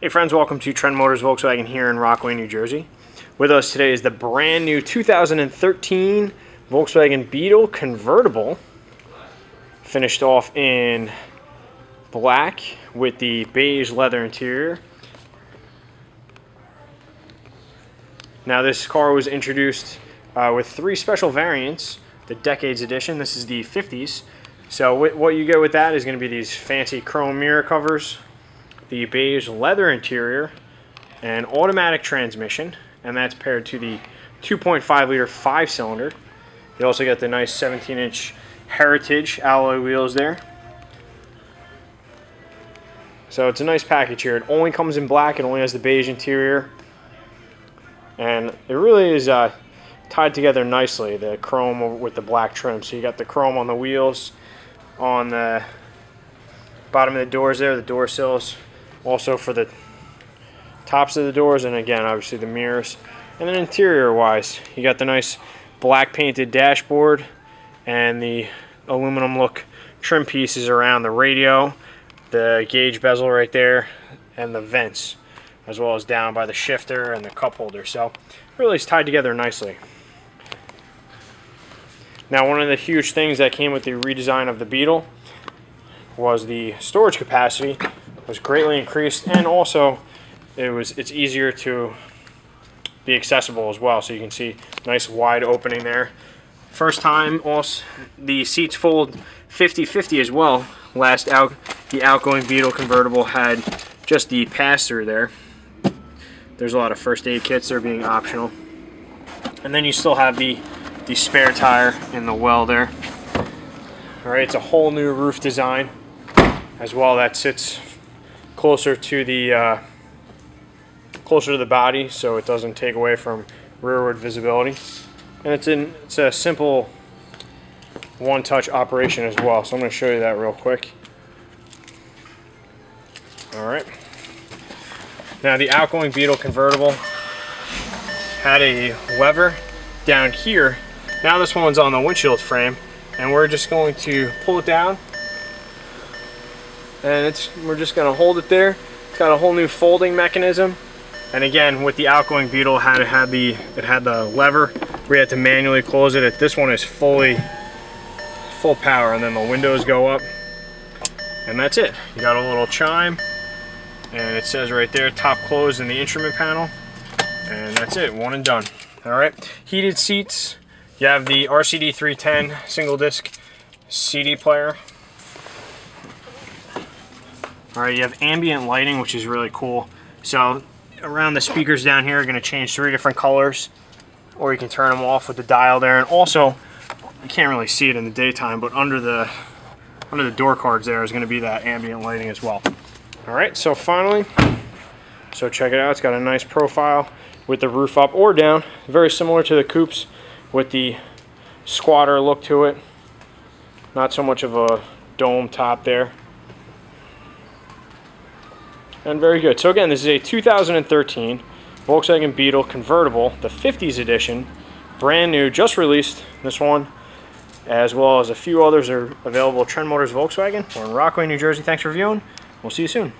Hey friends, welcome to Trend Motors Volkswagen here in Rockaway, New Jersey. With us today is the brand new 2013 Volkswagen Beetle convertible. Finished off in black with the beige leather interior. Now this car was introduced uh, with three special variants. The Decades Edition, this is the 50s. So what you get with that is going to be these fancy chrome mirror covers, the beige leather interior, and automatic transmission, and that's paired to the 2.5 liter five cylinder. You also get the nice 17 inch Heritage alloy wheels there. So it's a nice package here. It only comes in black, it only has the beige interior. And it really is uh, tied together nicely, the chrome with the black trim. So you got the chrome on the wheels, on the bottom of the doors there, the door sills, also for the tops of the doors and again obviously the mirrors. And then interior wise you got the nice black painted dashboard and the aluminum look trim pieces around the radio the gauge bezel right there and the vents as well as down by the shifter and the cup holder. So really it's tied together nicely. Now one of the huge things that came with the redesign of the Beetle was the storage capacity was greatly increased and also it was it's easier to be accessible as well so you can see nice wide opening there. First time also the seats fold 50-50 as well. Last out the outgoing Beetle convertible had just the pass-through there. There's a lot of first aid kits there being optional. And then you still have the the spare tire in the well there. All right it's a whole new roof design as well that sits closer to the uh, closer to the body so it doesn't take away from rearward visibility. And it's in it's a simple one touch operation as well so I'm going to show you that real quick. Alright now the outgoing Beetle convertible had a lever down here. Now this one's on the windshield frame and we're just going to pull it down and it's we're just going to hold it there. It's got a whole new folding mechanism. And again, with the outgoing Beetle, had it had the it had the lever. We had to manually close it. This one is fully full power, and then the windows go up, and that's it. You got a little chime, and it says right there, top closed in the instrument panel, and that's it. One and done. All right, heated seats. You have the RCD 310 single disc CD player all right, you have ambient lighting, which is really cool. So around the speakers down here are going to change three different colors, or you can turn them off with the dial there. And also, you can't really see it in the daytime, but under the under the door cards there is going to be that ambient lighting as well. All right, so finally, so check it out. It's got a nice profile with the roof up or down, very similar to the coupes with the squatter look to it. Not so much of a dome top there and very good. So again, this is a 2013 Volkswagen Beetle convertible, the 50s edition, brand new, just released. This one, as well as a few others, are available at Trend Motors Volkswagen. We're in Rockaway, New Jersey. Thanks for viewing. We'll see you soon.